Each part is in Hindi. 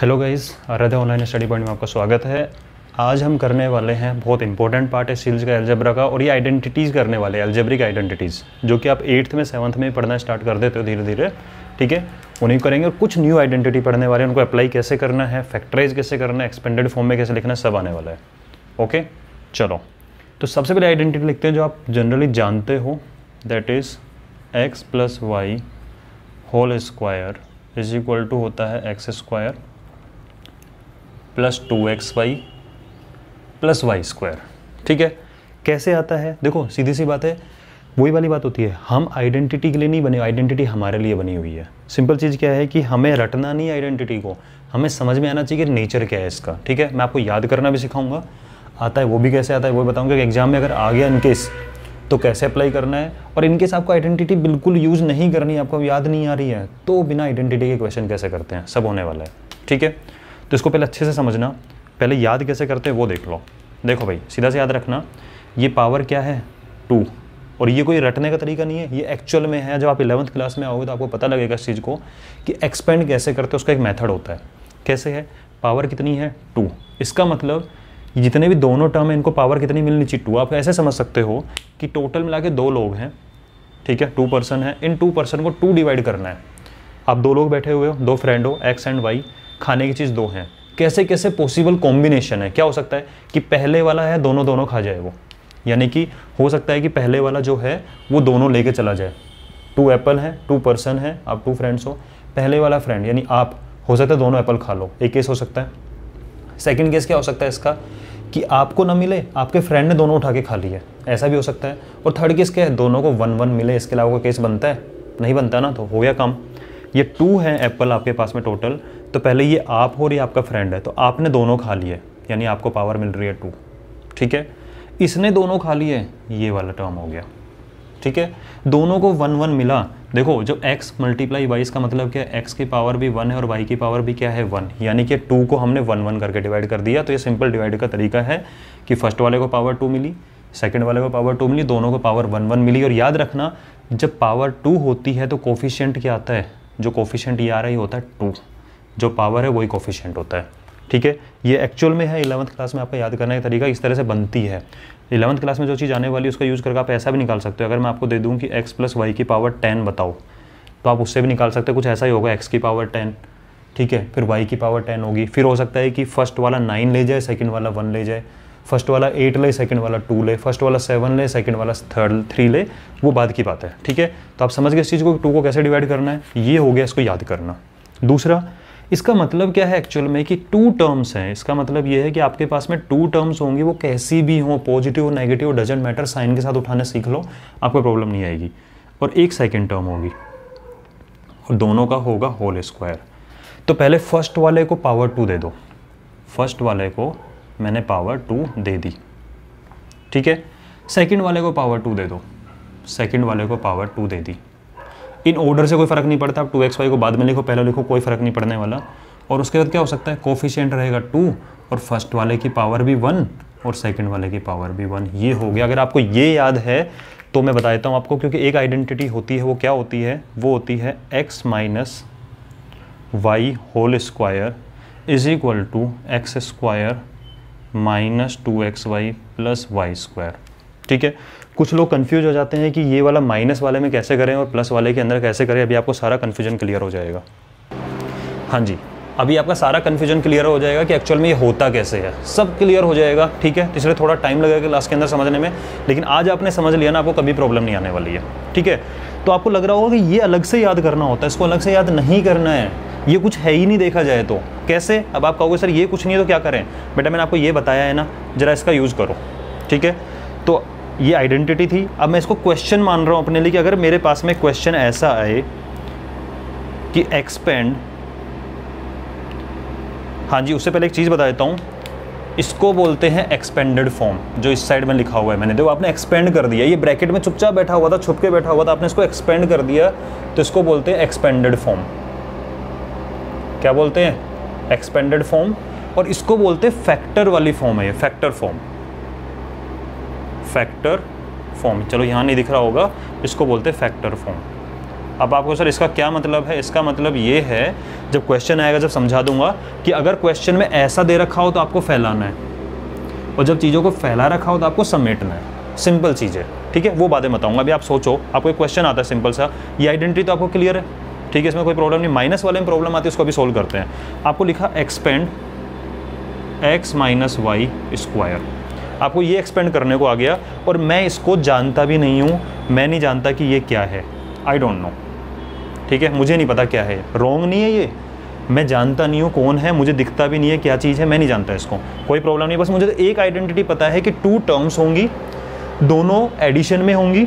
Hello guys Aaradhya online study point में आपका स्वागत है। आज हम करने वाले हैं बहुत इंपॉर्टेंट पार्ट है सील्स का एल्जेब्रा का और ये आइडेंटिटीज़ करने वाले हैं एल्जेब्रिक आइडेंटिटीज़ जो कि आप एट्थ में सेवन्थ में पढ़ना स्टार्ट कर देते हो धीरे धीरे ठीक है? उन्हीं करेंगे और कुछ न्यू आइडेंटिटी पढ़ने वाले हैं, उनको अप्लाई कैसे करना है फैक्टराइज कैसे करना है एक्सपेंडेड फॉर्म में कैसे लिखना है, सब आने वाला है। ओके चलो। तो सबसे पहले आइडेंटिटी लिखते हैं जो आप जनरली जानते हो that is x plus y whole square is equal to होता है x square plus two x y plus y square. ठीक है? कैसे आता है? देखो, सीधी सी बात है, वही वाली बात होती है, हम आइडेंटिटी के लिए नहीं बने, आइडेंटिटी हमारे लिए बनी हुई है। सिंपल चीज़ क्या है कि हमें रटना नहीं आइडेंटिटी को, हमें समझ में आना चाहिए कि नेचर क्या है इसका। ठीक है? मैं आपको याद करना भी सिखाऊँगा। आता है, वो भी कैसे आता है, वो बताऊँगा कि एग्ज़ाम में अगर आ गया इनकेस तो कैसे अप्लाई करना है? और इनकेस आपको आइडेंटिटी बिल्कुल यूज़ नहीं करनी, आपको याद नहीं आ रही है तो बिना आइडेंटिटी के क्वेश्चन कैसे करते हैं? सब होने वाला है। ठीक है? तो इसको पहले अच्छे से समझना। पहले याद कैसे करते हैं वो देख लो। देखो भाई, सीधा से याद रखना, ये पावर क्या है? टू और ये कोई रटने का तरीका नहीं है, ये एक्चुअल में है। जब आप इलेवंथ क्लास में आओगे तो आपको पता लगेगा इस चीज़ को कि एक्सपेंड कैसे करते हैं, उसका एक मेथड होता है। कैसे है? पावर कितनी है? टू इसका मतलब जितने भी दोनों टर्म हैं, इनको पावर कितनी मिलनी चाहिए? टू आप ऐसे समझ सकते हो कि टोटल मिला के दो लोग हैं। ठीक है? टू पर्सन है। इन टू पर्सन को टू डिवाइड करना है। आप दो लोग बैठे हुए हो, दो फ्रेंड हो एक्स एंड वाई खाने की चीज़ दो हैं। कैसे कैसे पॉसिबल कॉम्बिनेशन है? क्या हो सकता है कि पहले वाला है, दोनों दोनों खा जाए वो? यानी कि हो सकता है कि पहले वाला जो है, वो दोनों लेके चला जाए। टू एप्पल है टू पर्सन है, आप टू फ्रेंड्स हो। पहले वाला फ्रेंड यानी आप, हो सकता है दोनों एप्पल खा लो। एक केस हो सकता है। सेकंड केस क्या हो सकता है इसका? कि आपको ना मिले, आपके फ्रेंड ने दोनों उठा के खा लिया ऐसा भी हो सकता है। और थर्ड केस क्या है? दोनों को वन वन मिले, इसके अलावा कोई केस बनता है? नहीं बनता ना तो हो गया काम। ये टू है एप्पल आपके पास में टोटल तो पहले ये आप हो और ये आपका फ्रेंड है तो आपने दोनों खा लिए, यानी आपको पावर मिल रही है टू ठीक है? इसने दोनों खा लिए, ये वाला टर्म हो गया, ठीक है? दोनों को वन वन मिला। देखो, जब x मल्टीप्लाई वाई इसका मतलब क्या है? x की पावर भी वन है और y की पावर भी क्या है? वन यानी कि टू को हमने वन वन करके डिवाइड कर दिया तो ये सिंपल डिवाइड का तरीका है कि फ़र्स्ट वाले को पावर टू मिली सेकेंड वाले को पावर टू मिली, दोनों को पावर वन वन मिली। और याद रखना, जब पावर टू होती है तो कोफिशियंट क्या आता है? जो कोफिशियंट ये आ रही होता है टू जो पावर है, वही कोफिशियंट होता है। ठीक है? ये एक्चुअल में है इलेवंथ क्लास में आपका याद करने का तरीका इस तरह से बनती है। इलेवंथ क्लास में जो चीज़ आने वाली है, उसका यूज़ करके आप ऐसा भी निकाल सकते हो। अगर मैं आपको दे दूँ कि एक्स प्लस वाई की पावर टेन बताओ तो आप उससे भी निकाल सकते हो। कुछ ऐसा ही होगा एक्स की पावर टेन ठीक है? फिर वाई की पावर टेन होगी। फिर हो सकता है कि फ़र्स्ट वाला नाइन ले जाए सेकेंड वाला वन ले जाए। फ़र्स्ट वाला एट ले सेकंड वाला टू ले। फ़र्स्ट वाला सेवन ले सेकंड वाला थर्ड थ्री ले। वो बाद की बात है, ठीक है? तो आप समझ गए इस चीज़ को टू को कैसे डिवाइड करना है? ये हो गया इसको याद करना। दूसरा इसका मतलब क्या है एक्चुअल में कि टू टर्म्स हैं। इसका मतलब ये है कि आपके पास में टू टर्म्स होंगी, वो कैसी भी हो positive negative doesn't matter sign के साथ उठाने सीख लो, आपको प्रॉब्लम नहीं आएगी। और एक सेकेंड टर्म होगी। और दोनों का होगा होल स्क्वायर तो पहले फ़र्स्ट वाले को पावर टू दे दो। फ़र्स्ट वाले को मैंने पावर टू दे दी। ठीक है? सेकंड वाले को पावर टू दे दो। सेकंड वाले को पावर टू दे दी। इन ऑर्डर से कोई फ़र्क नहीं पड़ता। आप टू एक्स वाई को बाद में लिखो, पहले लिखो, कोई फ़र्क नहीं पड़ने वाला। और उसके बाद क्या हो सकता है? कोफिशियंट रहेगा टू और फ़र्स्ट वाले की पावर भी वन और सेकंड वाले की पावर भी वन ये हो गया। अगर आपको ये याद है तो मैं बता देता हूँ आपको, क्योंकि एक आइडेंटिटी होती है, वो क्या होती है? वो होती है x minus y whole square is equal to x square minus two x y plus y square ठीक है? कुछ लोग कन्फ्यूज़ हो जाते हैं कि ये वाला माइनस वाले में कैसे करें और प्लस वाले के अंदर कैसे करें, अभी आपको सारा कन्फ्यूज़न क्लियर हो जाएगा। हाँ जी, अभी आपका सारा कन्फ्यूज़न क्लियर हो जाएगा कि एक्चुअल में ये होता कैसे है। सब क्लियर हो जाएगा, ठीक है? इसलिए थोड़ा टाइम लगेगा क्लास के अंदर समझने में, लेकिन आज आपने समझ लिया ना, आपको कभी प्रॉब्लम नहीं आने वाली है, ठीक है? तो आपको लग रहा होगा कि ये अलग से याद करना होता है, इसको अलग से याद नहीं करना है। ये कुछ है ही नहीं देखा जाए तो। कैसे? अब आप कहोगे, सर, ये कुछ नहीं है तो क्या करें? बेटा, मैंने आपको ये बताया है ना, ज़रा इसका यूज़ करो, ठीक है? तो ये आइडेंटिटी थी। अब मैं इसको क्वेश्चन मान रहा हूँ अपने लिए कि अगर मेरे पास में क्वेश्चन ऐसा आए कि एक्सपेंड हाँ जी, उससे पहले एक चीज़ बता देता हूँ। इसको बोलते हैं एक्सपेंडेड फॉर्म जो इस साइड में लिखा हुआ है मैंने। देखो, आपने एक्सपेंड कर दिया। ये ब्रैकेट में चुपचाप बैठा हुआ था, छुप के बैठा हुआ था। आपने इसको एक्सपेंड कर दिया तो इसको बोलते हैं एक्सपेंडेड फॉर्म क्या बोलते हैं? एक्सपेंडेड फॉर्म और इसको बोलते हैं फैक्टर वाली फॉर्म है ये फैक्टर फॉर्म फैक्टर फॉर्म चलो यहाँ नहीं दिख रहा होगा, इसको बोलते हैं फैक्टर फॉर्म अब आपको सर, इसका क्या मतलब है? इसका मतलब ये है, जब क्वेश्चन आएगा, जब समझा दूँगा कि अगर क्वेश्चन में ऐसा दे रखा हो तो आपको फैलाना है और जब चीज़ों को फैला रखा हो तो आपको समेटना है। सिंपल चीज़ है ठीक है? वो बातें बताऊँगा। अभी आप सोचो, आपको एक क्वेश्चन आता है सिंपल सा, ये आइडेंटिटी तो आपको क्लियर है, ठीक है? इसमें कोई प्रॉब्लम नहीं। माइनस वाले में प्रॉब्लम आती है, उसको अभी सोल्व करते हैं। आपको लिखा expand x minus y square आपको ये एक्सपेंड करने को आ गया और मैं इसको जानता भी नहीं हूँ, मैं नहीं जानता कि ये क्या है। आई डोंट नो ठीक है? मुझे नहीं पता क्या है। रॉन्ग नहीं है ये। मैं जानता नहीं हूँ कौन है, मुझे दिखता भी नहीं है क्या चीज़ है, मैं नहीं जानता इसको। कोई प्रॉब्लम नहीं, बस मुझे तो एक आइडेंटिटी पता है कि टू टर्म्स होंगी, दोनों एडिशन में होंगी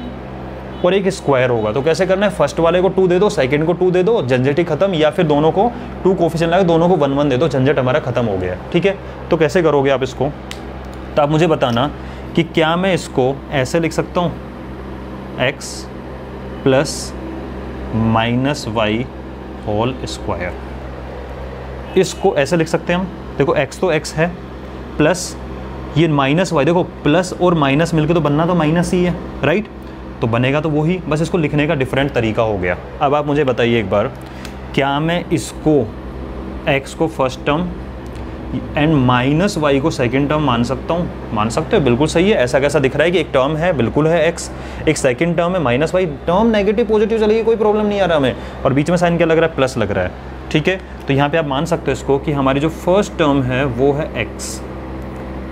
और एक स्क्वायर होगा। तो कैसे करना है? फ़र्स्ट वाले को टू दे दो सेकंड को टू दे दो, झंझट ही खत्म, या फिर दोनों को टू कोफिशियन लगा, दोनों को वन वन दे दो, झंझट हमारा खत्म हो गया। ठीक है? तो कैसे करोगे आप इसको? तो आप मुझे बताना कि क्या मैं इसको ऐसे लिख सकता हूँ? X plus minus y whole square इसको ऐसे लिख सकते हैं हम? देखो एक्स तो एक्स है प्लस ये माइनस वाई देखो प्लस और माइनस मिलके तो बनना तो माइनस ही है राइट तो बनेगा तो वही, बस इसको लिखने का डिफरेंट तरीका हो गया। अब आप मुझे बताइए एक बार, क्या मैं इसको, x को first term and minus y को सेकेंड टर्म मान सकता हूँ। मान सकते हो? बिल्कुल सही है। ऐसा कैसा दिख रहा है कि एक टर्म है? बिल्कुल है एक्स एक सेकेंड टर्म है minus y term negative positive चलेगी, कोई प्रॉब्लम नहीं आ रहा हमें और बीच में साइन क्या लग रहा है? प्लस लग रहा है। ठीक है? तो यहाँ पे आप मान सकते हो इसको कि हमारी जो फ़र्स्ट टर्म है, वो है एक्स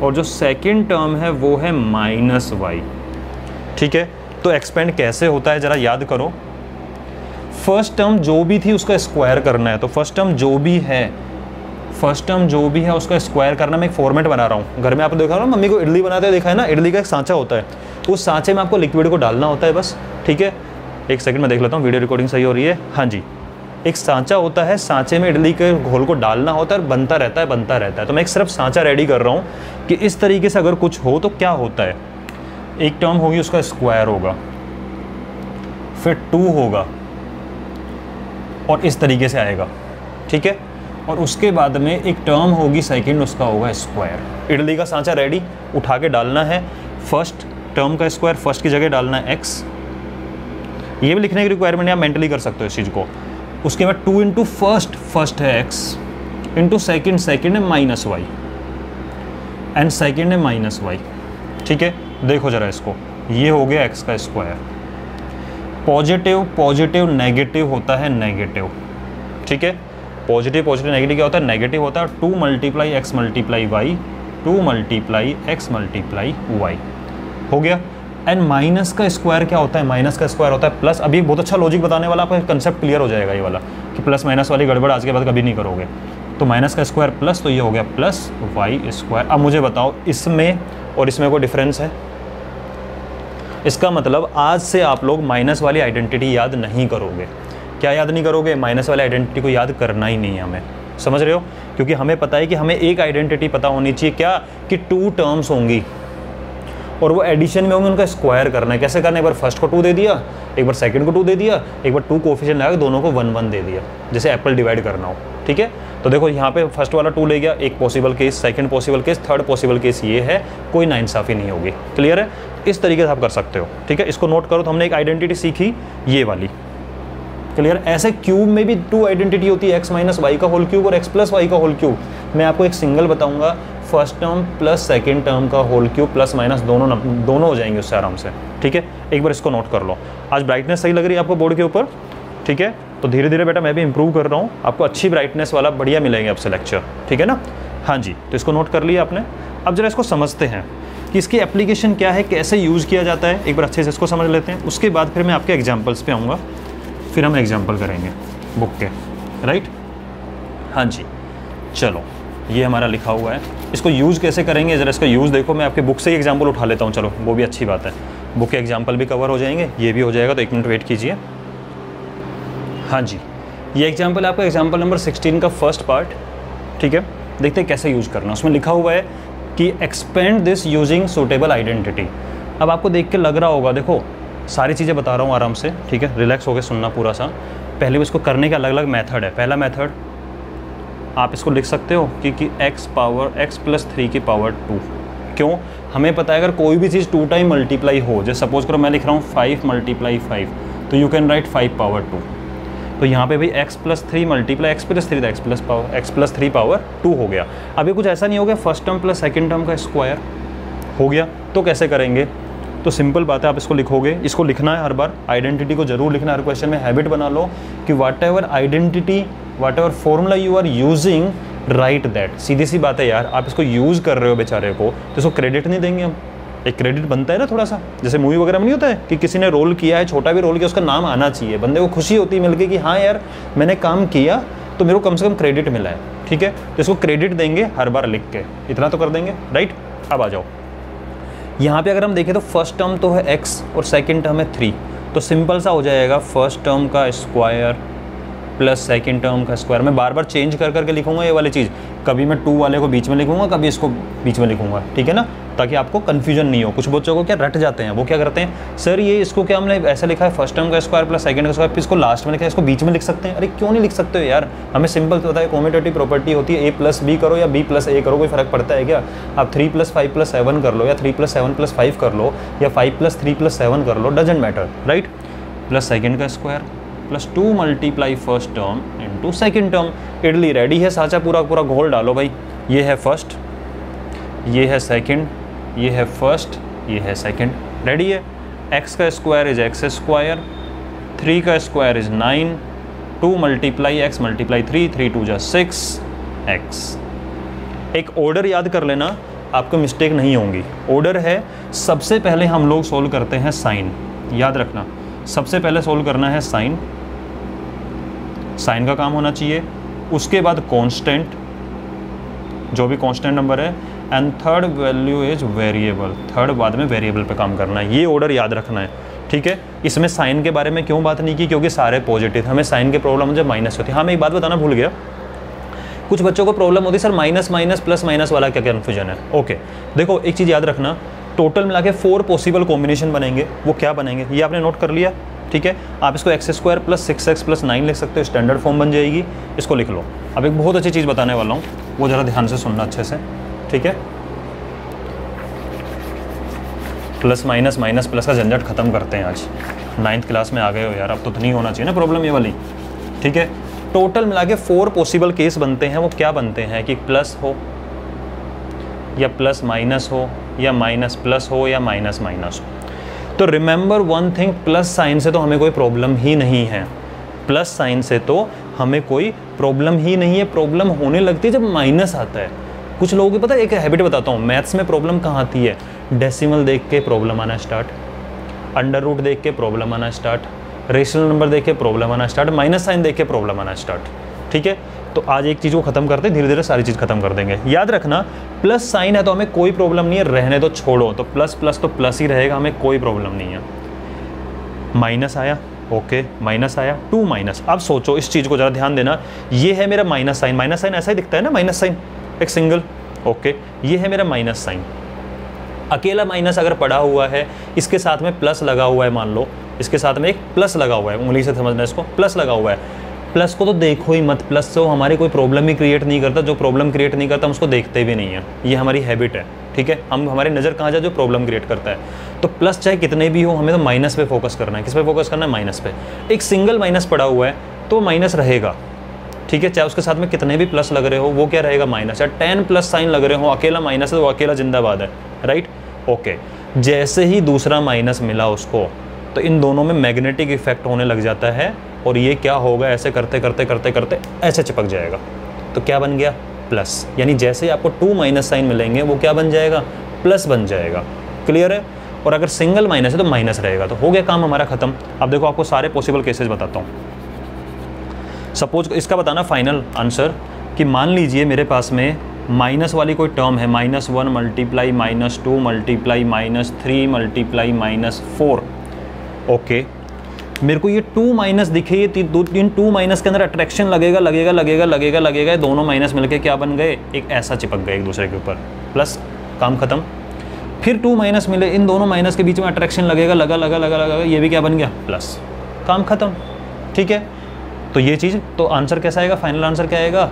और जो सेकेंड टर्म है, वो है माइनस वाई ठीक है? तो एक्सपेंड कैसे होता है? ज़रा याद करो। फ़र्स्ट टर्म जो भी थी, उसका स्क्वायर करना है। तो फ़र्स्ट टर्म जो भी है फ़र्स्ट टर्म जो भी है उसका स्क्वायर करना मैं एक फॉर्मेट बना रहा हूँ। घर में आप देखा ना, मम्मी को इडली बनाते देखा है ना, इडली का एक सांचा होता है। उस सांचे में आपको लिक्विड को डालना होता है बस, ठीक है? एक सेकंड में देख लेता हूँ वीडियो रिकॉर्डिंग सही हो रही है? हाँ जी। एक सांचा होता है, सांचे में इडली के घोल को डालना होता है और बनता रहता है, बनता रहता है। तो मैं एक सिर्फ़ सांचा रेडी कर रहा हूँ कि इस तरीके से अगर कुछ हो तो क्या होता है? एक टर्म होगी उसका स्क्वायर होगा, फिर टू होगा और इस तरीके से आएगा, ठीक है? और उसके बाद में एक टर्म होगी सेकेंड उसका होगा स्क्वायर इडली का सांचा रेडी उठा के डालना है. फ़र्स्ट टर्म का स्क्वायर फ़र्स्ट की जगह डालना है एक्स ये भी लिखने की रिक्वायरमेंट आप मेंटली कर सकते हो इस चीज़ को. उसके बाद टू इंटू फ़र्स्ट फ़र्स्ट है एक्स इंटू सेकेंड सेकेंड है माइनस वाई एंड सेकेंड है माइनस वाई ठीक है? देखो ज़रा इसको. ये हो गया एक्स का स्क्वायर पॉजिटिव पॉजिटिव नेगेटिव होता है नेगेटिव ठीक है? पॉजिटिव पॉजिटिव नेगेटिव क्या होता है? नेगेटिव होता है two multiply x multiply y two multiply x multiply y हो गया? एंड माइनस का स्क्वायर क्या होता है? माइनस का स्क्वायर होता है प्लस अभी बहुत अच्छा लॉजिक बताने वाला, आपका कंसेप्ट क्लियर हो जाएगा ये वाला, कि प्लस माइनस वाली गड़बड़ आज के बाद कभी नहीं करोगे। तो माइनस का स्क्वायर प्लस तो ये हो गया प्लस वाई स्क्वायर अब मुझे बताओ, इसमें और इसमें कोई डिफरेंस है? इसका मतलब आज से आप लोग माइनस वाली आइडेंटिटी याद नहीं करोगे। क्या याद नहीं करोगे? माइनस वाले आइडेंटिटी को याद करना ही नहीं है हमें। समझ रहे हो? क्योंकि हमें पता है कि हमें एक आइडेंटिटी पता होनी चाहिए क्या? कि टू टर्म्स होंगी। और वो एडिशन में होंगे, उनका स्क्वायर करना है। कैसे करना है? एक बार फ़र्स्ट को टू दे दिया, एक बार सेकंड को टू दे दिया, एक बार टू कोफिशियन लगा दोनों को वन वन दे दिया। जैसे एप्पल डिवाइड करना हो, ठीक है? तो देखो, यहाँ पे फ़र्स्ट वाला टू ले गया, एक possible case second possible case third possible case ये है, कोई नाइंसाफ़ी नहीं होगी। क्लियर है? इस तरीके से आप कर सकते हो, ठीक है? इसको नोट करो तो हमने एक आइडेंटिटी सीखी, ये वाली। क्लियर ऐसे क्यूब में भी टू आइडेंटिटी होती है एक्स माइनस वाई का होल क्यूब और एक्स प्लस वाई का होल क्यूब मैं आपको एक सिंगल बताऊँगा first term plus second term का होल क्यूब प्लस माइनस दोनों दोनों हो जाएँगे उससे आराम से. ठीक है? एक बार इसको नोट कर लो. आज ब्राइटनेस सही लग रही है आपको बोर्ड के ऊपर? ठीक है? तो धीरे धीरे बेटा मैं भी इंप्रूव कर रहा हूँ. आपको अच्छी ब्राइटनेस वाला बढ़िया मिलेंगे आपसे लेक्चर ठीक है ना? हाँ जी तो इसको नोट कर लिया आपने. अब जरा इसको समझते हैं कि इसकी एप्लीकेशन क्या है, कैसे यूज़ किया जाता है. एक बार अच्छे से इसको समझ लेते हैं. उसके बाद फिर मैं आपके एग्जाम्पल्स पे आऊँगा. फिर हम एग्ज़ाम्पल करेंगे बुक के राइट हाँ जी, चलो, ये हमारा लिखा हुआ है। इसको यूज़ कैसे करेंगे? ज़रा इसका यूज़ देखो, मैं आपके बुक से ही एग्ज़ाम्पल उठा लेता हूँ, चलो, वो भी अच्छी बात है। बुक के एग्ज़ाम्पल भी कवर हो जाएँगे, ये भी हो जाएगा तो एक मिनट वेट कीजिए। हाँ जी, ये एग्ज़ाम्पल आपका एग्ज़ाम्पल नंबर 16 का फ़र्स्ट पार्ट ठीक है? देखते हैं कैसे यूज़ करना उसमें लिखा हुआ है कि expand this using suitable identity अब आपको देख के लग रहा होगा, देखो सारी चीज़ें बता रहा हूँ आराम से, ठीक है? रिलैक्स होकर सुनना पूरा सा। पहले इसको करने का अलग अलग मेथड है। पहला मेथड आप इसको लिख सकते हो कि कि x power x plus three की पावर टू क्यों? हमें पता है अगर कोई भी चीज़ टू टाइम मल्टीप्लाई हो, जैसे सपोज़ करो मैं लिख रहा हूँ फाइव मल्टीप्लाई फाइव तो you can write five power two तो यहाँ पे भाई x plus three multiply x plus three था x plus power x plus three power two हो गया। अभी कुछ ऐसा नहीं हो गया first term plus second term का स्क्वायर हो गया तो कैसे करेंगे? तो सिंपल बात है, आप इसको लिखोगे। इसको लिखना है हर बार। आइडेंटिटी को ज़रूर लिखना है, हर क्वेश्चन में हैबिट बना लो कि whatever identity whatever formula you are using right that सीधी सी बात है यार, आप इसको यूज़ कर रहे हो बेचारे को तो इसको क्रेडिट नहीं देंगे हम। एक क्रेडिट बनता है ना थोड़ा सा। जैसे मूवी वगैरह में नहीं होता है कि किसी ने रोल किया है, छोटा भी रोल किया, उसका नाम आना चाहिए। बंदे को खुशी होती है मिलके कि हाँ यार, मैंने काम किया तो मेरे को कम से कम क्रेडिट मिला है। ठीक है? तो इसको क्रेडिट देंगे हर बार लिख के। इतना तो कर देंगे राइट अब आ जाओ। यहाँ पे अगर हम देखें तो फ़र्स्ट टर्म तो है एक्स और सेकेंड टर्म है थ्री तो सिंपल सा हो जाएगा फ़र्स्ट टर्म का स्क्वायर प्लस सेकेंड टर्म का स्क्वायर मैं बार बार चेंज कर करके लिखूँगा ये वाली चीज़। कभी मैं टू वाले को बीच में लिखूँगा, कभी इसको बीच में लिखूँगा, ठीक है ना? ताकि आपको कन्फ्यूज़न नहीं हो। कुछ बच्चों को क्या रट जाते हैं? वो क्या करते हैं? सर, ये इसको क्या हमने ऐसा लिखा है? फ़र्स्ट टर्म का स्क्वायर प्लस सेकंड का स्क्वायर इसको लास्ट में लिखा है? इसको बीच में लिख सकते हैं? अरे, क्यों नहीं लिख सकते हो यार? हमें सिंपल पता है कॉमेटेटिव प्रॉपर्टी होती है ए प्लस बी करो या बी प्लस ए करो, कोई फ़र्क पड़ता है क्या? आप three plus five plus seven कर लो या three plus seven plus five कर लो या five plus three plus seven कर लो doesn't matter right plus second का square plus two multiply first term into second term idli ready है, साचा पूरा पूरा घोल डालो भाई। ये है फ़र्स्ट ये है सेकंड ये है फ़र्स्ट ये है सेकंड रेडी है? एक्स का square is x square three का square is nine two multiply x multiply three three two जा सिक्स एक्स एक ऑर्डर याद कर लेना, आपको मिस्टेक नहीं होंगी. ऑर्डर है, सबसे पहले हम लोग सोल्व करते हैं साइन. याद रखना, सबसे पहले सोल्व करना है साइन. साइन का काम होना चाहिए. उसके बाद कांस्टेंट जो भी कांस्टेंट नंबर है and third value is variable third बाद में वेरिएबल पे काम करना है। ये ऑर्डर याद रखना है। ठीक है? इसमें साइन के बारे में क्यों बात नहीं की? क्योंकि सारे पॉजिटिव हमें साइन के प्रॉब्लम जब माइनस होती है। हाँ मैं एक बात बताना भूल गया। कुछ बच्चों को प्रॉब्लम होती है। Sir minus minus plus minus वाला क्या कन्फ्यूज़न है? ओके देखो, एक चीज़ याद रखना। टोटल मिला के फोर पॉसिबल कॉम्बिनेशन बनेंगे। वो क्या बनेंगे? ये आपने नोट कर लिया। ठीक है? आप इसको x square plus six x plus nine लिख सकते हो। स्टैंडर्ड फॉर्म बन जाएगी। इसको लिख लो। अब एक बहुत अच्छी चीज़ बताने वाला हूँ। वो ज़रा ध्यान से सुनना अच्छे से। ठीक है? प्लस माइनस माइनस प्लस का झंझट खत्म करते हैं आज। नाइन्थ क्लास में आ गए हो यार, अब तो नहीं होना चाहिए ना प्रॉब्लम ये वाली। ठीक है? टोटल मिला के फोर पॉसिबल केस बनते हैं, वो क्या बनते हैं कि प्लस हो, या प्लस माइनस हो, या माइनस प्लस हो, या माइनस माइनस हो। तो remember one thing plus sign से तो हमें कोई प्रॉब्लम ही नहीं है। प्लस साइन से तो हमें कोई प्रॉब्लम ही नहीं है। प्रॉब्लम होने लगती है जब माइनस आता है। कुछ लोगों को, पता एक हैबिट बताता हूँ। मैथ्स में प्रॉब्लम कहाँ आती है? डेसिमल देख के प्रॉब्लम आना स्टार्ट अंडर रूट देख के प्रॉब्लम आना स्टार्ट रेशनल नंबर देख के प्रॉब्लम आना स्टार्ट माइनस साइन देख के प्रॉब्लम आना स्टार्ट ठीक है? तो आज एक चीज़ को खत्म करते धीरे धीरे सारी चीज़ खत्म कर देंगे। याद रखना प्लस साइन है तो हमें कोई प्रॉब्लम नहीं है, रहने तो छोड़ो तो प्लस प्लस तो प्लस ही रहेगा, हमें कोई प्रॉब्लम नहीं है। माइनस आया ओके माइनस आया टू माइनस अब सोचो, इस चीज़ को ज़रा ध्यान देना, ये है मेरा माइनस साइन माइनस साइन ऐसा ही दिखता है ना माइनस साइन एक सिंगल ओके ये है मेरा माइनस साइन अकेला माइनस अगर पड़ा हुआ है, इसके साथ में प्लस लगा हुआ है, मान लो. इसके साथ में एक प्लस लगा हुआ है, उंगली से समझना इसको. प्लस लगा हुआ है. प्लस को तो देखो ही मत. प्लस से वो हमारी कोई प्रॉब्लम ही क्रिएट नहीं करता. जो प्रॉब्लम क्रिएट नहीं करता, हम उसको देखते भी नहीं है. ये हमारी हैबिट है, ठीक है? हम, हमारी नज़र कहाँ जाए जो प्रॉब्लम क्रिएट करता है. तो प्लस चाहे कितने भी हो, हमें तो माइनस पे फोकस करना है. किस पे फोकस करना है? माइनस पे. एक सिंगल माइनस पड़ा हुआ है तो माइनस रहेगा. ठीक है, चाहे उसके साथ में कितने भी प्लस लग रहे हो, वो क्या रहेगा माइनस या टेन प्लस साइन लग रहे हो, अकेला माइनस है तो अकेला जिंदाबाद है राइट ओके जैसे ही दूसरा माइनस मिला उसको तो इन दोनों में मैग्नेटिक इफ़ेक्ट होने लग जाता है, और ये क्या होगा, ऐसे करते करते करते करते, ऐसे चिपक जाएगा। तो क्या बन गया? प्लस यानी जैसे ही आपको टू माइनस साइन मिलेंगे, वो क्या बन जाएगा? प्लस बन जाएगा। क्लियर है? और अगर सिंगल माइनस है तो माइनस रहेगा। तो हो गया काम हमारा खत्म। अब देखो, आपको सारे पॉसिबल केसेस बताता हूँ। सपोज़ इसका बताना फाइनल आंसर कि मान लीजिए मेरे पास में माइनस वाली कोई टर्म है minus one multiply minus two multiply minus three multiply minus four okay मेरे को ये टू माइनस दिखे, ये दो तीन टू माइनस के अंदर अट्रैक्शन लगेगा लगेगा लगेगा लगेगा लगेगा, ये दोनों माइनस मिलके क्या बन गए? एक ऐसा चिपक गए एक दूसरे के ऊपर। प्लस काम खत्म। फिर टू माइनस मिले, इन दोनों माइनस के बीच में अट्रैक्शन लगेगा, लगा लगा लगा लगा, ये भी क्या बन गया? प्लस काम खत्म। ठीक है? तो ये चीज़ तो आंसर कैसा आएगा? फाइनल आंसर क्या आएगा?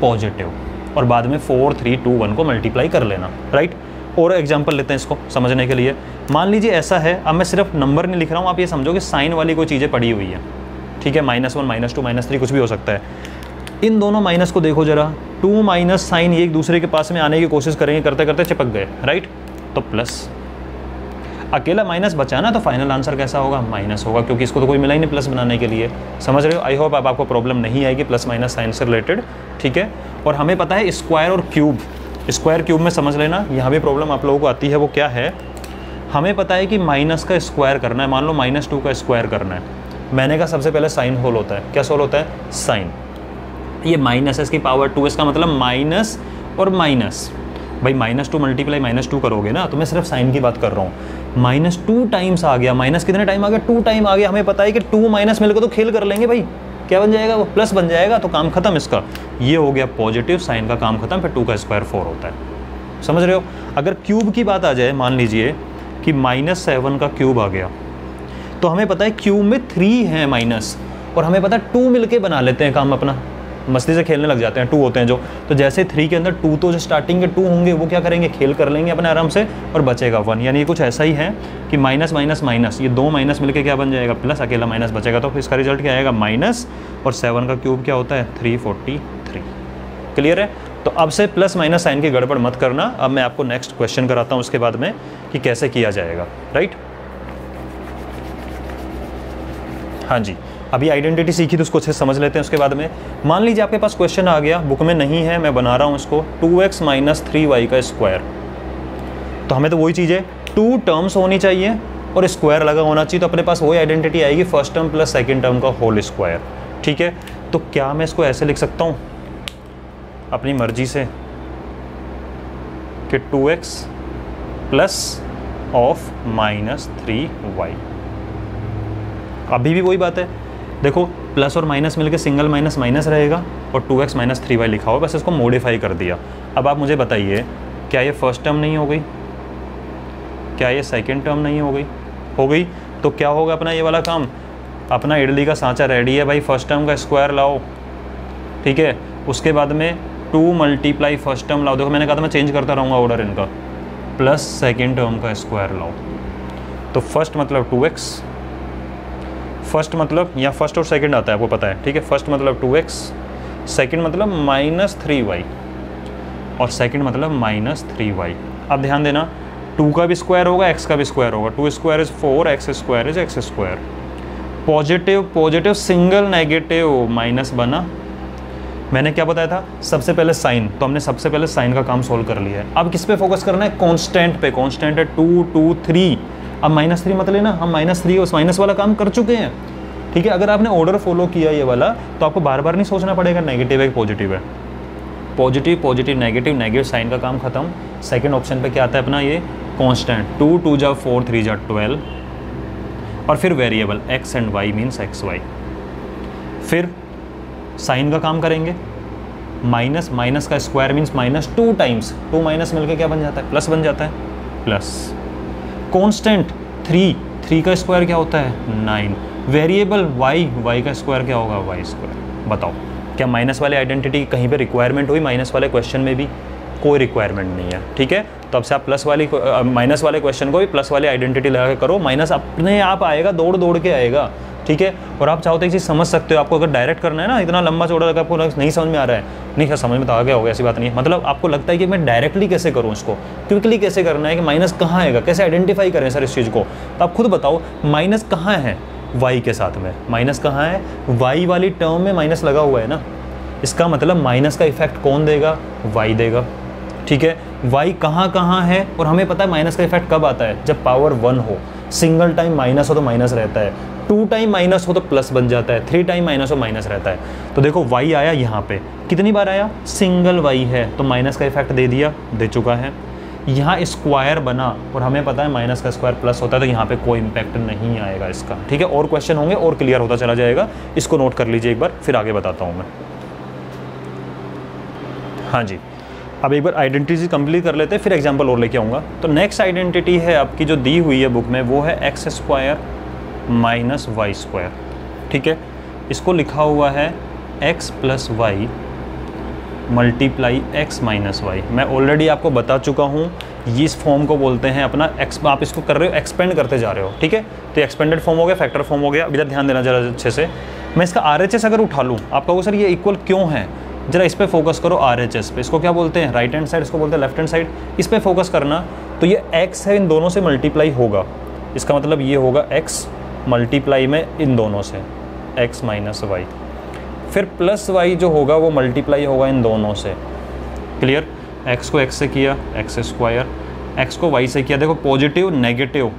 पॉजिटिव और बाद में फोर थ्री टू वन को मल्टीप्लाई कर लेना राइट और एग्ज़ाम्पल लेते हैं इसको समझने के लिए। मान लीजिए ऐसा है, अब मैं सिर्फ़ नंबर नहीं लिख रहा हूँ, आप ये समझो कि साइन वाली कोई चीज़ें पड़ी हुई है। ठीक है minus one minus two minus three कुछ भी हो सकता है। इन दोनों माइनस को देखो जरा। टू माइनस साइन एक दूसरे के पास में आने की कोशिश करेंगे करते करते चिपक गए राइट तो प्लस अकेला माइनस बचा ना तो फाइनल आंसर कैसा होगा? माइनस होगा, क्योंकि इसको तो कोई मिला ही नहीं प्लस बनाने के लिए। समझ रहे हो? आई होप अब आपको प्रॉब्लम नहीं आएगी प्लस माइनस साइंस से रिलेटेड ठीक है? और हमें पता है स्क्वायर और क्यूब स्क्वायर क्यूब में समझ लेना, यहाँ भी प्रॉब्लम आप लोगों को आती है, वो क्या है? हमें पता है कि माइनस का स्क्वायर करना है। मान लो माइनस टू का स्क्वायर करना है। मैंने कहा सबसे पहले साइन होल होता है। क्या सोल होता है? साइन ये माइनस है, इसकी पावर टू इसका मतलब माइनस और माइनस भाई minus two multiply minus two करोगे ना तो मैं सिर्फ़ साइन की बात कर रहा हूँ। माइनस टू टाइम्स आ गया। माइनस कितने टाइम आ गया? टू टाइम आ गया। हमें पता है कि टू माइनस मिलकर तो खेल कर लेंगे भाई। क्या बन जाएगा वो? प्लस बन जाएगा तो काम खत्म इसका। ये हो गया पॉजिटिव, साइन का काम खत्म, फिर टू का स्क्वायर फोर होता है। समझ रहे हो? अगर क्यूब की बात आ जाए, मान लीजिए कि माइनस सेवन का क्यूब आ गया तो हमें पता है क्यूब में थ्री है माइनस, और हमें पता है टू मिलके बना लेते हैं काम अपना। मस्ती से खेलने लग जाते हैं टू होते हैं जो। तो जैसे थ्री के अंदर टू तो जो स्टार्टिंग के टू होंगे, वो क्या करेंगे? खेल कर लेंगे अपने आराम से और बचेगा वन यानी कुछ ऐसा ही है कि माइनस माइनस माइनस ये दो माइनस मिलकर क्या बन जाएगा? प्लस अकेला माइनस बचेगा। तो इसका रिज़ल्ट क्या आएगा? माइनस और सेवन का क्यूब क्या होता है? थ्री फोर्टी थ्री क्लियर है? तो अब से प्लस माइनस साइन की गड़बड़ मत करना। अब मैं आपको नेक्स्ट क्वेश्चन कराता हूँ उसके बाद में कि कैसे किया जाएगा। राइट हाँ जी। अभी आइडेंटिटी सीखी तो उसको अच्छे समझ लेते हैं उसके बाद में। मान लीजिए आपके पास क्वेश्चन आ गया बुक में नहीं है, मैं बना रहा हूँ इसको two x minus three y का स्क्वायर तो हमें तो वही चीज़ है टू टर्म्स होनी चाहिए और स्क्वायर लगा होना चाहिए तो अपने पास वही आइडेंटिटी आएगी first term plus second term का होल स्क्वायर ठीक है? तो क्या मैं इसको ऐसे लिख सकता हूँ? अपनी मर्ज़ी से। कि two x plus of minus three y अभी भी वही बात है। देखो प्लस और माइनस मिलकर सिंगल माइनस माइनस रहेगा और two x minus three y लिखा हुआ बस इसको मॉडिफाई कर दिया। अब आप मुझे बताइए, क्या ये फ़र्स्ट टर्म नहीं हो गई? क्या ये सेकेंड टर्म नहीं हो गई? हो गई? तो क्या होगा अपना ये वाला काम? अपना इडली का सांचा रेडी है भाई फ़र्स्ट टर्म का स्क्वायर लाओ। ठीक है? उसके बाद में टू मल्टीप्लाई फ़र्स्ट टर्म लाओ। देखो, मैंने कहा था मैं चेंज करता रहूँगा ऑर्डर इनका। प्लस सेकेंड टर्म का स्क्वायर लाओ। तो फ़र्स्ट मतलब टू एक्स फ़र्स्ट मतलब यहाँ फ़र्स्ट और सेकंड आता है, आपको पता है, ठीक है? फ़र्स्ट मतलब टू एक्स, सेकेंड मतलब माइनस थ्री वाई, और सेकेंड मतलब माइनस थ्री वाई। अब ध्यान देना, टू का भी स्क्वायर होगा, एक्स का भी स्क्वायर होगा। Two square is four, x square is x square. Positive positive, single negative minus बना। मैंने क्या बताया था? सबसे पहले साइन। तो हमने सबसे पहले साइन का काम सोल्व कर लिया है। अब किस पे फोकस करना है? कांस्टेंट पे। कांस्टेंट है टू टू, थ्री। अब माइनस थ्री मत लेना, हम माइनस थ्री उस माइनस वाला काम कर चुके हैं। ठीक है, अगर आपने ऑर्डर फॉलो किया ये वाला तो आपको बार बार नहीं सोचना पड़ेगा नेगेटिव है कि पॉजिटिव है। Positive positive negative negative sign का काम खत्म। सेकेंड ऑप्शन पे क्या आता है अपना ये? कॉन्स्टेंट टू टू जा फोर थ्री जा ट्वेल्व और फिर variable x and y means x y फिर साइन का काम करेंगे। माइनस माइनस का square means minus two times two minus मिलकर क्या बन जाता है? प्लस बन जाता है। प्लस कांस्टेंट थ्री थ्री का स्क्वायर क्या होता है? नाइन वेरिएबल वाई वाई का स्क्वायर क्या होगा? वाई स्क्वायर बताओ। क्या माइनस वाले आइडेंटिटी कहीं पे रिक्वायरमेंट हुई? माइनस वाले क्वेश्चन में भी कोई रिक्वायरमेंट नहीं है। ठीक है? तो अब से आप प्लस वाली माइनस वाले क्वेश्चन को भी प्लस वाली आइडेंटिटी लगा के करो। माइनस अपने आप आएगा दौड़ दौड़ के आएगा। ठीक है? और आप चाहो तो एक चीज़ समझ सकते हो। आपको अगर डायरेक्ट करना है ना, इतना लंबा चौड़ा लगा, आपको नहीं समझ में आ रहा है। नहीं क्या समझ में तो आ गया होगा ऐसी बात नहीं है। मतलब आपको लगता है कि मैं डायरेक्टली कैसे करूँ इसको? क्विकली कैसे करना है कि माइनस कहाँ आएगा? कैसे आइडेंटिफाई करें सर इस चीज़ को? तो आप खुद बताओ माइनस कहाँ है वाई के साथ में? माइनस कहाँ है? वाई वाली टर्म में माइनस लगा हुआ है ना? इसका मतलब माइनस का इफ़ेक्ट कौन देगा? वाई देगा। ठीक है? वाई कहाँ कहाँ है और हमें पता है माइनस का इफ़ेक्ट कब आता है? जब पावर वन हो। सिंगल टाइम माइनस हो तो माइनस रहता है। टू टाइम माइनस हो तो प्लस बन जाता है। थ्री टाइम माइनस हो माइनस रहता है। तो देखो वाई आया यहाँ पे। कितनी बार आया? सिंगल वाई है। तो माइनस का इफ़ेक्ट दे दिया, दे चुका है। यहाँ स्क्वायर बना और हमें पता है माइनस का स्क्वायर प्लस होता है तो यहाँ पे कोई इम्पैक्ट नहीं आएगा इसका। ठीक है? और क्वेश्चन होंगे और क्लियर होता चला जाएगा। इसको नोट कर लीजिए एक बार, फिर आगे बताता हूँ मैं। हाँ जी। अब एक बार आइडेंटिटी कंप्लीट कर लेते हैं, फिर एग्ज़ाम्पल और लेके आऊँगा। तो नेक्स्ट आइडेंटिटी है आपकी जो दी हुई है बुक में, वो है x square minus y square ठीक है? इसको लिखा हुआ है x plus y multiply x minus y मैं ऑलरेडी आपको बता चुका हूँ, ये इस फॉर्म को बोलते हैं अपना एक्स आप इसको कर रहे हो एक्सपेंड करते जा रहे हो। ठीक है? तो एक्सपेंडेड फॉर्म हो गया फैक्टर फॉर्म हो गया। अभी ध्यान देना जरा अच्छे से। मैं इसका आर अगर उठा लूँ, आप कहोगे, सर, ये इक्वल क्यों है? जरा इस पर फोकस करो आर एच एस पे। इसको क्या बोलते हैं? राइट हैंड साइड इसको बोलते हैं लेफ़्ट हैंड साइड इस पर फोकस करना तो ये एक्स है इन दोनों से मल्टीप्लाई होगा। इसका मतलब ये होगा एक्स मल्टीप्लाई में इन दोनों से। एक्स माइनस वाई फिर प्लस वाई जो होगा, वो मल्टीप्लाई होगा इन दोनों से। क्लियर एक्स को एक्स से किया एक्स स्क्वायर एक्स को वाई से किया। देखो positive negative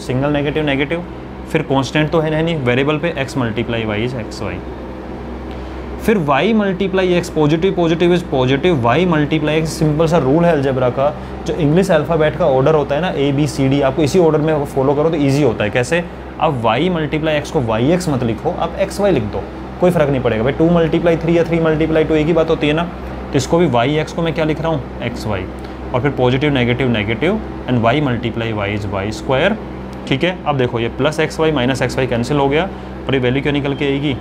single negative negative फिर कांस्टेंट तो है नहीं वेरिएबल पे x multiply y is x y फिर y multiply x positive positive is positive y multiply x simple सा रूल है अलजेब्रा का, जो इंग्लिश अल्फ़ाबेट का ऑर्डर होता है ना ए बी सी डी आपको इसी ऑर्डर में फॉलो करो तो ईजी होता है। कैसे? आप वाई मल्टीप्लाई एक्स को वाई एक्स मत लिखो, आप एक्स वाई लिख दो, कोई फ़र्क नहीं पड़ेगा। भाई टू मल्टीप्लाई थ्री या थ्री मल्टीप्लाई टू एक ही बात होती है ना तो इसको भी वाई एक्स को मैं क्या लिख रहा हूँ? एक्स वाई और फिर positive negative negative and y multiply y is y square ठीक है? अब देखो, ये plus x y minus x y cancel हो गया और ये वैल्यू क्यों निकल के आएगी?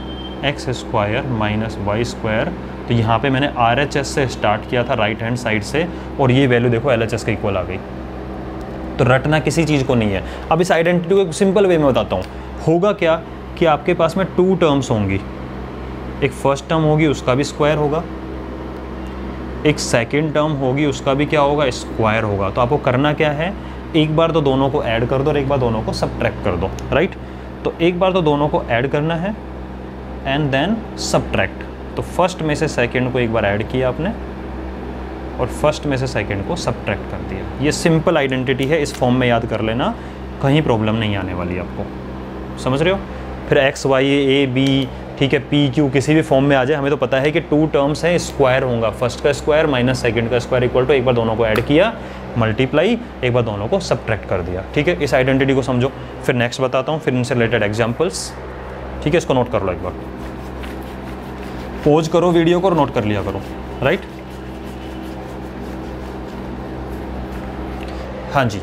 X square minus y square तो यहाँ पे मैंने आर एच एस से स्टार्ट किया था राइट हैंड साइड से, और ये वैल्यू देखो एल एच एस के इक्वल आ गई। तो रटना किसी चीज़ को नहीं है। अब इस आइडेंटिटी को एक सिंपल वे में बताता हूँ। होगा क्या कि आपके पास में टू टर्म्स होंगी। एक फ़र्स्ट टर्म होगी, उसका भी स्क्वायर होगा। एक सेकेंड टर्म होगी, उसका भी क्या होगा? स्क्वायर होगा। तो आपको करना क्या है? एक बार तो दोनों को ऐड कर दो और एक बार दोनों को सब्ट्रैक्ट कर दो राइट तो एक बार तो दोनों को ऐड करना है। एंड देन सब्ट्रैक्ट तो फ़र्स्ट में से सेकेंड को एक बार ऐड किया आपने और फ़र्स्ट में से सेकेंड को सब्ट्रैक्ट कर दिया। ये सिंपल आइडेंटिटी है, इस फॉर्म में याद कर लेना, कहीं प्रॉब्लम नहीं आने वाली आपको। समझ रहे हो? फिर एक्स वाई ए बी ठीक है पी क्यू किसी भी फॉर्म में आ जाए, हमें तो पता है कि टू टर्म्स हैं स्क्वायर होगा। फ़र्स्ट का स्क्वायर माइनस सेकंड का स्क्वायर इक्वल टू एक बार दोनों को ऐड किया मल्टीप्लाई एक बार दोनों को सब्ट्रैक्ट कर दिया। ठीक है? इस आइडेंटिटी को समझो। फिर नेक्स्ट बताता हूँ, फिर इनसे रिलेटेड एग्जाम्पल्स ठीक है? इसको नोट कर लो एक बार। पोज करो, वीडियो को और नोट कर लिया करो राइट हाँ जी।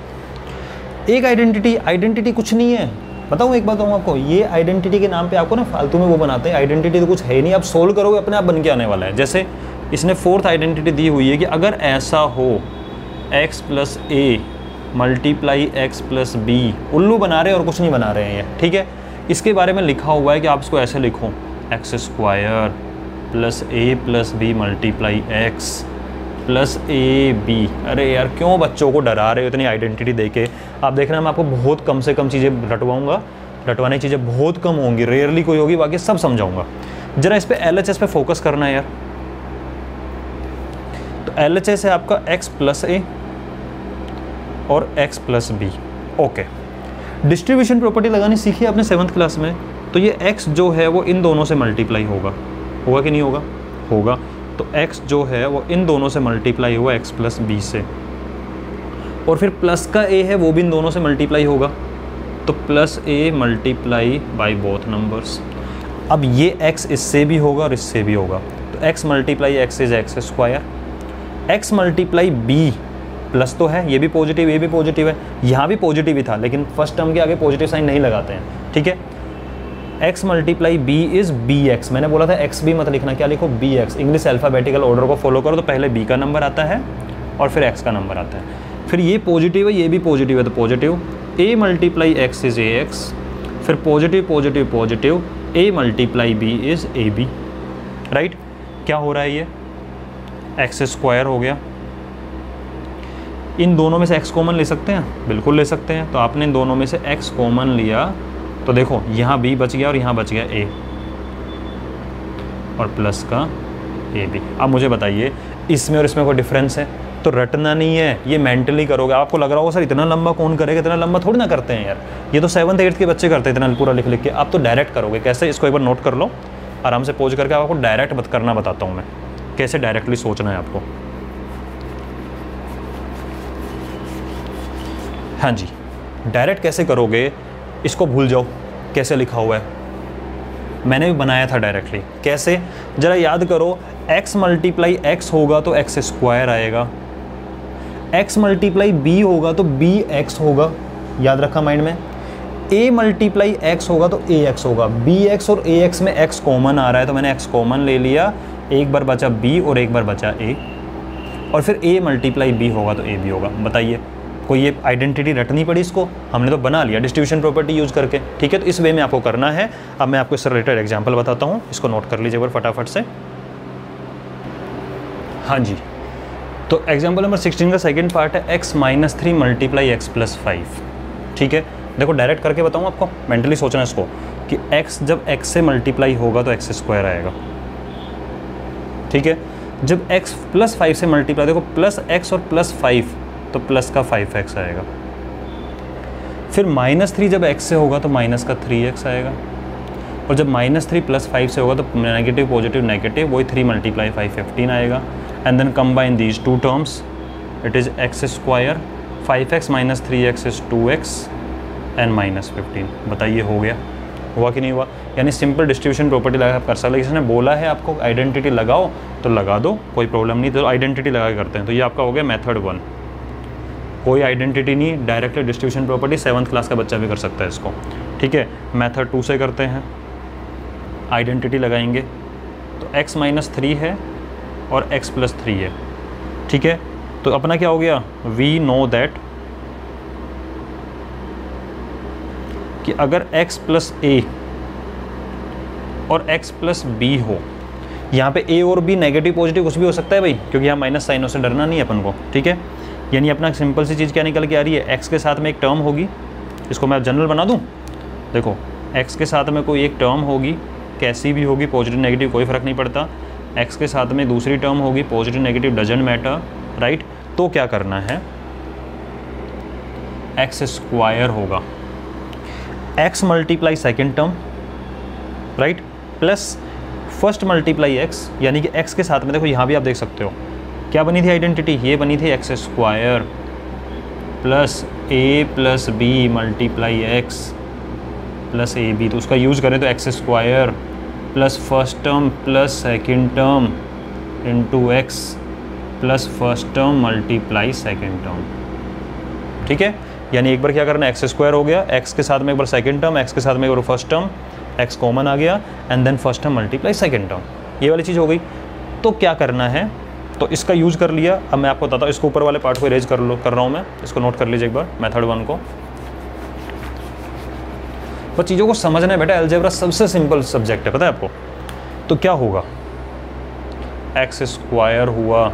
एक आइडेंटिटी आइडेंटिटी कुछ नहीं है। बताऊँ एक बात हूँ आपको, ये आइडेंटिटी के नाम पे आपको ना फालतू में वो बनाते हैं। आइडेंटिटी तो कुछ है नहीं, आप सोल्व करोगे, अपने आप बन के आने वाला है। जैसे इसने फोर्थ आइडेंटिटी दी हुई है कि अगर ऐसा हो, x plus a multiply x plus b उल्लू बना रहे हैं और कुछ नहीं बना रहे हैं ये ठीक है? इसके बारे में लिखा हुआ है कि आप इसको ऐसे लिखो x square plus a plus b multiply x plus a b. अरे यार, क्यों बच्चों को डरा रहे हो इतनी आइडेंटिटी दे के आप देख रहे हैं, मैं आपको बहुत कम से कम चीज़ें रटवाऊँगा। रटवाने चीज़ें बहुत कम होंगी रेयरली कोई होगी, बाकी सब समझाऊँगा। जरा इस पर एल एच एस पे फोकस करना है यार। तो एल एच एस है आपका एक्स प्लस ए और x plus b okay distribution property लगानी सीखी आपने सेवन्थ क्लास में? तो ये x जो है, वो इन दोनों से मल्टीप्लाई होगा। होगा कि नहीं होगा? होगा। तो x जो है, वो इन दोनों से मल्टीप्लाई हुआ x प्लस बी से। और फिर प्लस का a है, वो भी इन दोनों से मल्टीप्लाई होगा। तो plus a multiply by both numbers अब ये x इससे भी होगा और इससे भी होगा। तो x multiply x is x square x multiply b plus तो है, ये भी पॉजिटिव ये भी पॉजिटिव है। यहाँ भी पॉजिटिव ही था, लेकिन फ़र्स्ट टर्म के आगे पॉजिटिव साइन नहीं लगाते हैं। ठीक है? X multiply b is b x मैंने बोला था एक्स बी मत लिखना, क्या लिखो? B x English alphabetical order को फॉलो करो तो पहले बी का नंबर आता है और फिर एक्स का नंबर आता है। फिर ये पॉजिटिव है, ये भी पॉजिटिव है तो positive a multiply x is a x फिर positive positive positive a multiply b is a b right क्या हो रहा है ये? एक्स स्क्वायर हो गया। इन दोनों में से एक्स कॉमन ले सकते हैं? बिल्कुल ले सकते हैं। तो आपने इन दोनों में से एक्स कॉमन लिया। तो देखो, यहाँ बी बच गया और यहाँ बच गया ए और प्लस का ए बी अब मुझे बताइए, इसमें और इसमें कोई डिफरेंस है? तो रटना नहीं है, ये मेंटली करोगे। आपको लग रहा होगा, सर, इतना लंबा कौन करेगा? इतना लंबा थोड़ी ना करते हैं यार। ये तो सेवन्थ एट्थ के बच्चे करते हैं इतना पूरा लिख लिख के। आप तो डायरेक्ट करोगे। कैसे? इसको एक बार नोट कर लो। आराम से पोज करके आपको डायरेक्ट बत करना बताता हूँ मैं। कैसे डायरेक्टली सोचना है आपको? हाँ जी। डायरेक्ट कैसे करोगे? इसको भूल जाओ, कैसे लिखा हुआ है? मैंने भी बनाया था डायरेक्टली कैसे? ज़रा याद करो, x मल्टीप्लाई एक्स होगा तो एक्स स्क्वायर आएगा। x मल्टीप्लाई बी होगा तो बी एक्स होगा। याद रखा माइंड में? a मल्टीप्लाई एक्स होगा तो ए एक्स होगा। बी एक्स और ए एक्स में x कॉमन आ रहा है तो मैंने x कॉमन ले लिया। एक बार बचा b और एक बार बचा a और फिर ए मल्टीप्लाई बी होगा तो ए बी होगा। बताइए। कोई ये आइडेंटिटी रटनी पड़ी इसको? हमने तो बना लिया डिस्ट्रीब्यूशन प्रॉपर्टी यूज़ करके। ठीक है तो इस वे में आपको करना है। अब मैं आपको इससे रिलेटेड एग्ज़ाम्पल बताता हूँ। इसको नोट कर लीजिए फटाफट से। हाँ जी। तो एग्ज़ाम्पल नंबर सिक्सटीन का सेकेंड पार्ट है x minus three multiply x plus five ठीक है? देखो डायरेक्ट करके बताऊँ आपको मेंटली सोचना इसको, कि x जब x से मल्टीप्लाई होगा तो एक्स स्क्वायर आएगा। ठीक है? जब x प्लस फाइव से मल्टीप्लाई देखो प्लस एक्स और प्लस फाइव तो प्लस का फाइव एक्स आएगा। फिर माइनस थ्री जब एक्स से होगा तो माइनस का थ्री एक्स आएगा। और जब माइनस थ्री प्लस फाइव से होगा तो नेगेटिव पॉजिटिव नेगेटिव वही थ्री मल्टीप्लाई फाइव फिफ्टीन आएगा। And then combine these two terms it is x square five x minus three x is two x and minus fifteen बताइए हो गया। हुआ कि नहीं हुआ? यानी सिंपल डिस्ट्रीब्यूशन प्रॉपर्टी लगा आप कर सकते किसी ने बोला है आपको आइडेंटिटी लगाओ तो लगा दो, कोई प्रॉब्लम नहीं। तो आइडेंटिटी लगा के करते हैं। तो ये आपका हो गया मेथड वन कोई आइडेंटिटी नहीं directly distribution property seventh class का बच्चा भी कर सकता है इसको। ठीक है? मेथड टू से करते हैं। आइडेंटिटी लगाएँगे। तो x माइनस थ्री है और x प्लस थ्री है। ठीक है? तो अपना क्या हो गया? वी नो दैट कि अगर x प्लस ए और x प्लस बी हो, यहाँ पे a और b नेगेटिव पॉजिटिव कुछ भी हो सकता है भाई, क्योंकि यहाँ माइनस साइनों से डरना नहीं है अपन को। ठीक है? यानी अपना सिंपल सी चीज़ क्या निकल के आ रही है? एक्स के साथ में एक टर्म होगी। इसको मैं जनरल बना दूँ? देखो एक्स के साथ में कोई एक टर्म होगी, कैसी भी होगी पॉजिटिव नेगेटिव कोई फ़र्क नहीं पड़ता। एक्स के साथ में दूसरी टर्म होगी positive negative doesn't matter right तो क्या करना है? एक्स स्क्वायर होगा। X multiply second term right plus first multiply x यानी कि एक्स के साथ में देखो, यहाँ भी आप देख सकते हो। क्या बनी थी आइडेंटिटी ये बनी थी x square plus a plus b multiply x plus a b तो उसका यूज़ करें तो x square plus first term plus second term into x plus first term multiply second term ठीक है? यानी एक बार क्या करना एक्स स्क्वायर हो गया। एक्स के साथ में एक बार सेकेंड टर्म एक्स के साथ में एक बार फ़र्स्ट टर्म एक्स कॉमन आ गया and then first term multiply second term ये वाली चीज़ हो गई। तो क्या करना है? तो इसका यूज़ कर लिया। अब मैं आपको बताता हूँ, इसको ऊपर वाले पार्ट को इरेज कर लो, कर रहा हूँ मैं। इसको नोट कर लीजिए एक बार मेथड वन को। बस चीज़ों को समझना है बेटा एल्जेब्रा सबसे सिंपल सब्जेक्ट है, पता है आपको? तो क्या होगा? एक्स स्क्वायर हुआ।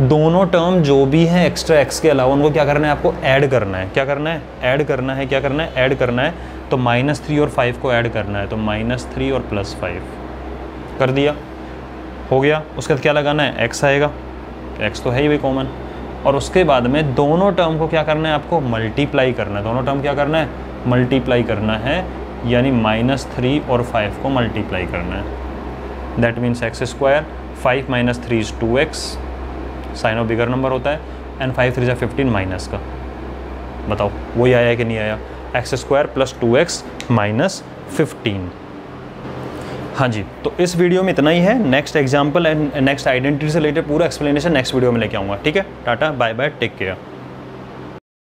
दोनों टर्म जो भी हैं एक्स्ट्रा एक्स के अलावा, उनको क्या करना है आपको? ऐड करना है। क्या करना है? ऐड करना है। क्या करना है? ऐड करना है। तो माइनस थ्री और फाइव को ऐड करना है। तो माइनस थ्री और प्लस फाइव कर दिया? हो गया। उसके बाद क्या लगाना है? एक्स आएगा। एक्स तो है ही वही कॉमन और उसके बाद में दोनों टर्म को क्या करना है आपको? मल्टीप्लाई करना है। दोनों टर्म क्या करना है? मल्टीप्लाई करना है। यानी माइनस थ्री और फाइव को मल्टीप्लाई करना है। That means x square five minus three is two x sign of bigger number होता है। एंड फाइव थ्री जा फिफ्टीन माइनस का। बताओ, वही आया कि नहीं आया? X square plus two x minus fifteen हाँ जी तो इस वीडियो में इतना ही है। Next example and next identity से रिलेटेड पूरा एक्सप्लेनेशन नेक्स्ट वीडियो में लेके आऊँगा। ठीक है? Tata bye bye take care